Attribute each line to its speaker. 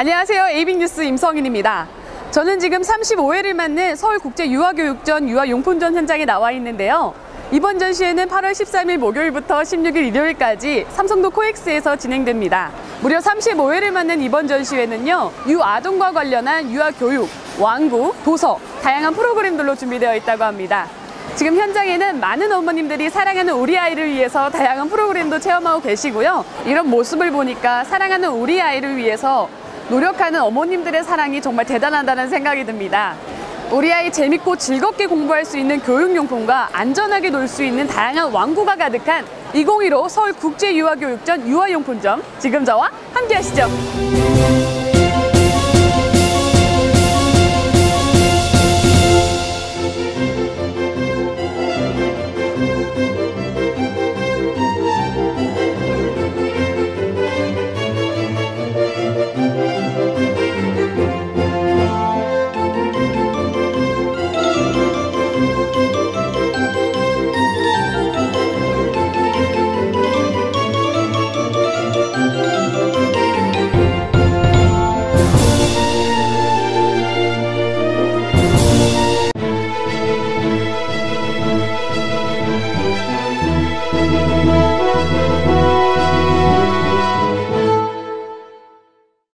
Speaker 1: 안녕하세요. 에이빅뉴스 임성인입니다. 저는 지금 35회를 맞는 서울국제유아교육전 유아용품전 현장에 나와 있는데요. 이번 전시회는 8월 13일 목요일부터 16일 일요일까지 삼성도 코엑스에서 진행됩니다. 무려 35회를 맞는 이번 전시회는요, 유아동과 관련한 유아교육, 완구, 도서, 다양한 프로그램들로 준비되어 있다고 합니다. 지금 현장에는 많은 어머님들이 사랑하는 우리 아이를 위해서 다양한 프로그램도 체험하고 계시고요. 이런 모습을 보니까 사랑하는 우리 아이를 위해서 노력하는 어머님들의 사랑이 정말 대단하다는 생각이 듭니다. 우리 아이 재밌고 즐겁게 공부할 수 있는 교육용품과 안전하게 놀 수 있는 다양한 완구가 가득한 2015 서울국제유아교육전 유아용품점 지금 저와 함께 하시죠.